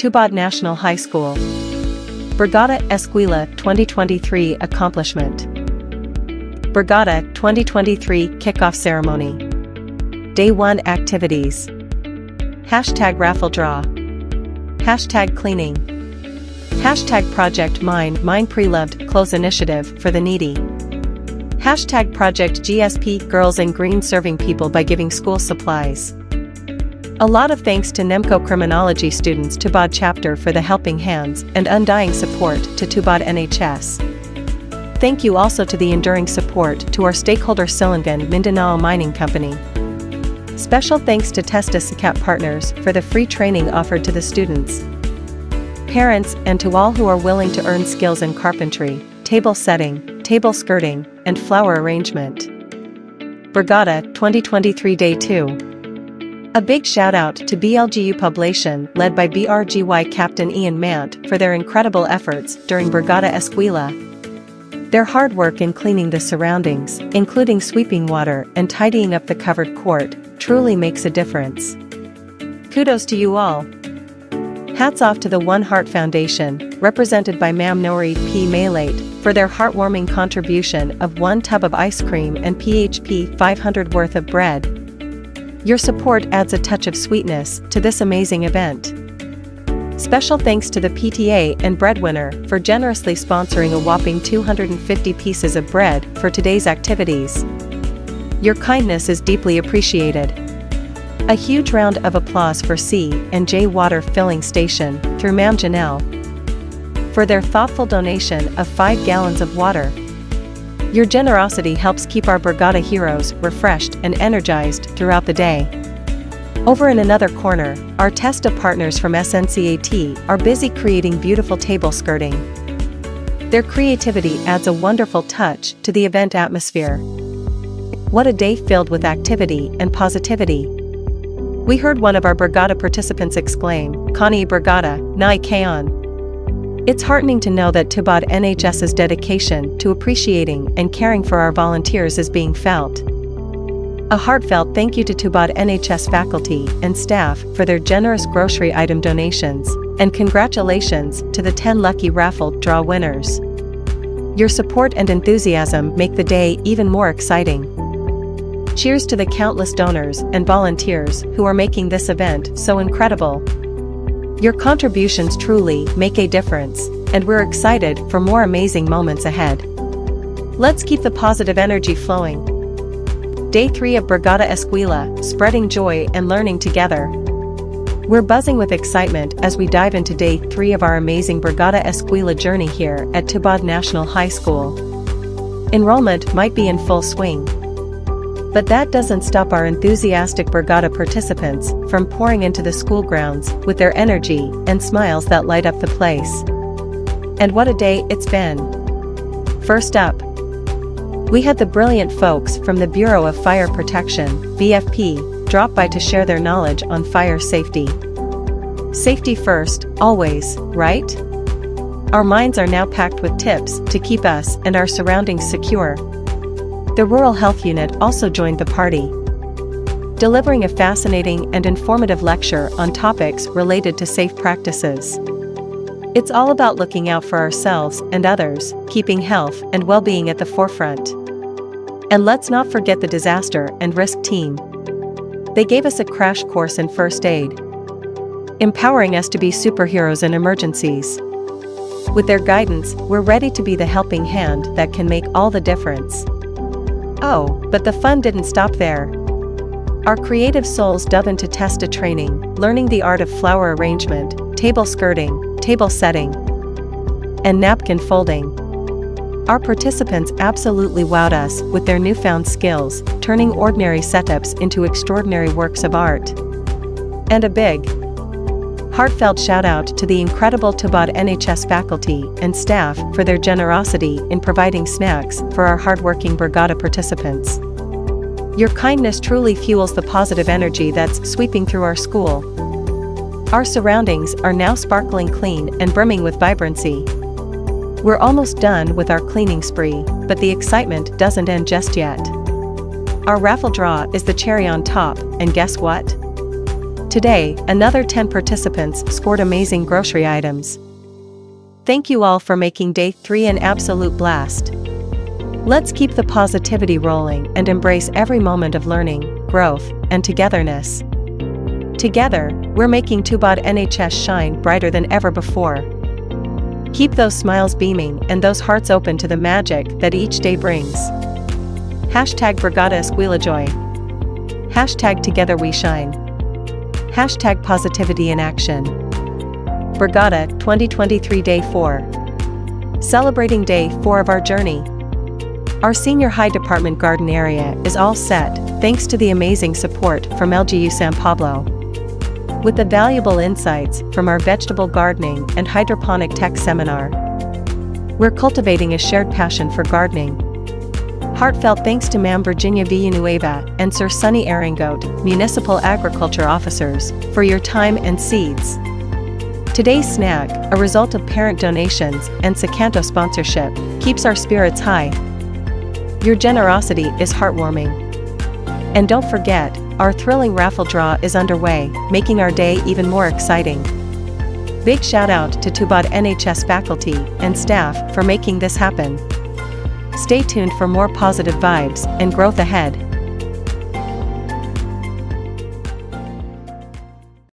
Tubod National High School. Brigada Eskwela 2023 Accomplishment. Brigada 2023 Kickoff Ceremony. Day 1 Activities. Hashtag raffle draw. Hashtag cleaning. Hashtag Project Mine Mine Pre-Loved Clothes Initiative for the Needy. Hashtag Project GSP Girls in Green Serving People by Giving School Supplies. A lot of thanks to NEMCO Criminology students Tubod chapter for the helping hands and undying support to Tubod NHS. Thank you also to the enduring support to our stakeholder Silangan Mindanao Mining Company. Special thanks to TESDA CAP partners for the free training offered to the students, parents, and to all who are willing to earn skills in carpentry, table setting, table skirting, and flower arrangement. Brigada 2023 Day 2 a big shout out to BLGU Poblacion led by BRGY Captain Ian Mant for their incredible efforts during Brigada Eskwela. Their hard work in cleaning the surroundings, including sweeping water and tidying up the covered court, truly makes a difference. Kudos to you all. Hats off to the One Heart Foundation, represented by Mam Nori P. Maylate, for their heartwarming contribution of one tub of ice cream and PHP 500 worth of bread, your support adds a touch of sweetness to this amazing event. Special thanks to the PTA and Breadwinner for generously sponsoring a whopping 250 pieces of bread for today's activities. Your kindness is deeply appreciated. A huge round of applause for C and J Water Filling Station through Mam Janelle for their thoughtful donation of 5 gallons of water your generosity helps keep our Brigada heroes refreshed and energized throughout the day. Over in another corner, our TESDA partners from SNCAT are busy creating beautiful table skirting. Their creativity adds a wonderful touch to the event atmosphere. What a day filled with activity and positivity. We heard one of our Brigada participants exclaim, Connie Brigada, Nai Kaon. It's heartening to know that Tubod NHS's dedication to appreciating and caring for our volunteers is being felt. A heartfelt thank you to Tubod NHS faculty and staff for their generous grocery item donations, and congratulations to the 10 lucky raffle draw winners. Your support and enthusiasm make the day even more exciting. Cheers to the countless donors and volunteers who are making this event so incredible. Your contributions truly make a difference, and we're excited for more amazing moments ahead. Let's keep the positive energy flowing. Day 3 of Brigada Eskwela, spreading joy and learning together. We're buzzing with excitement as we dive into day 3 of our amazing Brigada Eskwela journey here at Tubod National High School. Enrollment might be in full swing, but that doesn't stop our enthusiastic Brigada participants from pouring into the school grounds with their energy and smiles that light up the place. And what a day it's been! First up, we had the brilliant folks from the Bureau of Fire Protection, BFP, drop by to share their knowledge on fire safety. Safety first, always, right? Our minds are now packed with tips to keep us and our surroundings secure, the Rural Health Unit also joined the party, delivering a fascinating and informative lecture on topics related to safe practices. It's all about looking out for ourselves and others, keeping health and well-being at the forefront. And let's not forget the disaster and risk team. They gave us a crash course in first aid, empowering us to be superheroes in emergencies. With their guidance, we're ready to be the helping hand that can make all the difference. Oh, but the fun didn't stop there. Our creative souls dove into TESDA training, learning the art of flower arrangement, table skirting, table setting, and napkin folding. Our participants absolutely wowed us with their newfound skills, turning ordinary setups into extraordinary works of art. And a big, heartfelt shout out to the incredible Tubod NHS faculty and staff for their generosity in providing snacks for our hardworking Brigada participants. Your kindness truly fuels the positive energy that's sweeping through our school. Our surroundings are now sparkling clean and brimming with vibrancy. We're almost done with our cleaning spree, but the excitement doesn't end just yet. Our raffle draw is the cherry on top, and guess what? Today, another 10 participants scored amazing grocery items. Thank you all for making day 3 an absolute blast. Let's keep the positivity rolling and embrace every moment of learning, growth, and togetherness. Together, we're making Tubod NHS shine brighter than ever before. Keep those smiles beaming and those hearts open to the magic that each day brings. Hashtag Brigada Eskwela Joy. Hashtag Together We Shine. Hashtag Positivity in Action. Brigada 2023 Day 4. Celebrating Day 4 of our journey. Our senior high department garden area is all set, thanks to the amazing support from LGU San Pablo. With the valuable insights from our vegetable gardening and hydroponic tech seminar, we're cultivating a shared passion for gardening Heartfelt thanks to Ma'am Virginia Villanueva and Sir Sunny Arangote, Municipal Agriculture Officers, for your time and seeds. Today's snack, a result of parent donations and Sacanto sponsorship, keeps our spirits high. Your generosity is heartwarming. And don't forget, our thrilling raffle draw is underway, making our day even more exciting. Big shout out to Tubod NHS faculty and staff for making this happen. Stay tuned for more positive vibes and growth ahead.